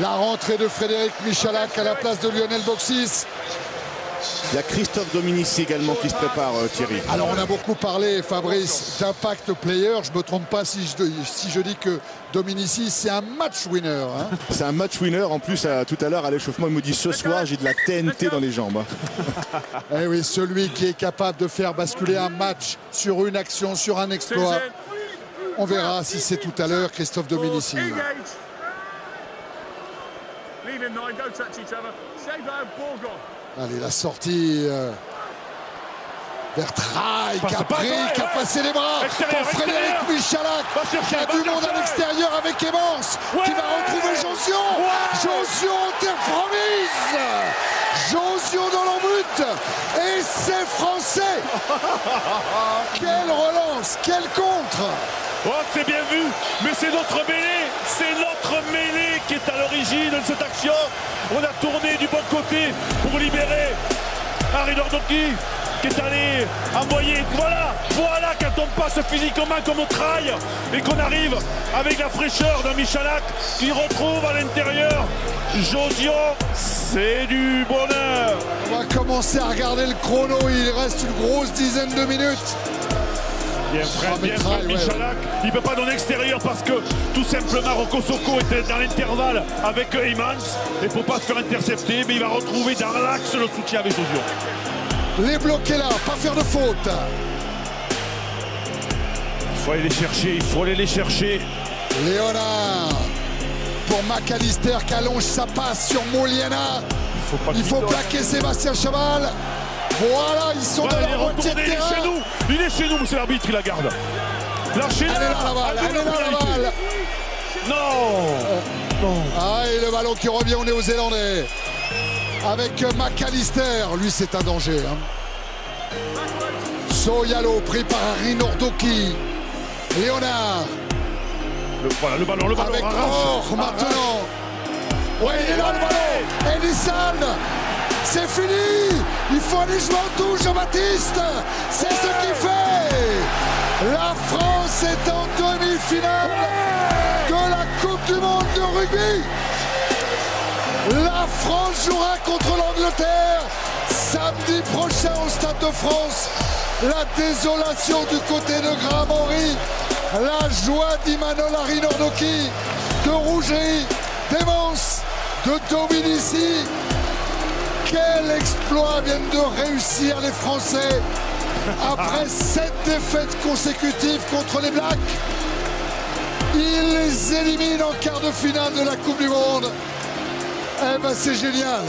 La rentrée de Frédéric Michalak à la place de Lionel Boxis. Il y a Christophe Dominici également qui se prépare, euh, Thierry. Alors on a beaucoup parlé, Fabrice, d'impact player. Je ne me trompe pas si je, si je dis que Dominici, c'est un match winner. hein. C'est un match winner. En plus, à- tout à l'heure, à l'échauffement, il me dit ce soir, j'ai de la TNT dans les jambes. hein. Eh oui, celui qui est capable de faire basculer un match sur une action, sur un exploit. On verra si c'est tout à l'heure Christophe Dominici. Allez, la sortie euh, vers Traille, qui a pris, qui a passé les bras pour Frédéric. Michalak. Va chercher, qui a du monde à l'extérieur avec Evans, qui va retrouver Josion. Ouais. Josion en terre promise. Josion dans l'embut. Et c'est français. Quelle relance, quel contre. Oh, c'est bien vu, mais c'est notre mêlée, c'est notre mêlée de cette action. On a tourné du bon côté pour libérer Harry Nordoki qui est allé envoyer. Voilà, voilà quand on passe physiquement comme au trail et qu'on arrive avec la fraîcheur d'un Michalak qui retrouve à l'intérieur Josion. C'est du bonheur. On va commencer à regarder le chrono. Il reste une grosse dizaine de minutes. Bien Fred, bien Fred ouais, Michalak. Il ne peut pas donner extérieur parce que tout simplement Rocco Socco était dans l'intervalle avec Eymans. Et pour pas se faire intercepter, mais il va retrouver dans l'axe le soutien avec Josion. Les bloquer là, pas faire de faute. Il faut aller les chercher, il faut aller les chercher. Léonard pour McAllister qui allonge sa passe sur Moliena. Faut pas Il faut plaquer Sébastien Cheval. Voilà, ils sont Voilà, dans la moitié de il est chez nous. Il est chez nous, monsieur l'arbitre, il la garde. Lâchez-la. Là la balle, là la balle. Non. Ah, et le ballon qui revient aux Néo-Zélandais. Avec McAllister, lui c'est un danger. hein. Soyalo pris par Harry Nordoki. Léonard Le, voilà, le ballon, le ballon. avec arrache. Or maintenant. Ouais, il est là le ballon. Elissan, c'est fini. Il faut aller jouer en touche, Jean-Baptiste. C'est ce qu'il fait. La France est en demi-finale de la Coupe du Monde de rugby. La France jouera contre l'Angleterre samedi prochain au Stade de France. La désolation du côté de Graham Henry. La joie d'Imanol Harry Nordoki, de Rouget, d'Evans, de Dominici. Quel exploit viennent de réussir les Français après sept défaites consécutives contre les Blacks. Ils les éliminent en quart de finale de la Coupe du Monde. Eh ben c'est génial.